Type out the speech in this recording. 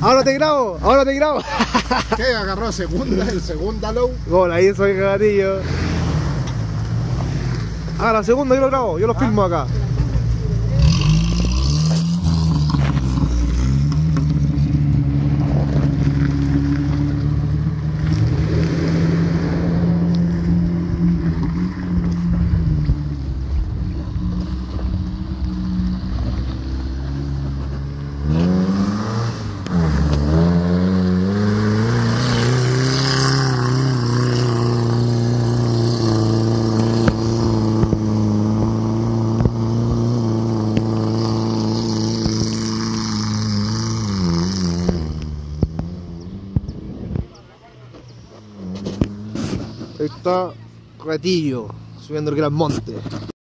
Ahora te grabo, ahora te grabo. ¿Qué? Agarró segunda, el segunda low. Gol, ahí soy gatillo. Ah, la segunda yo lo grabo, yo lo filmo acá. Está Retillo, subiendo el gran monte.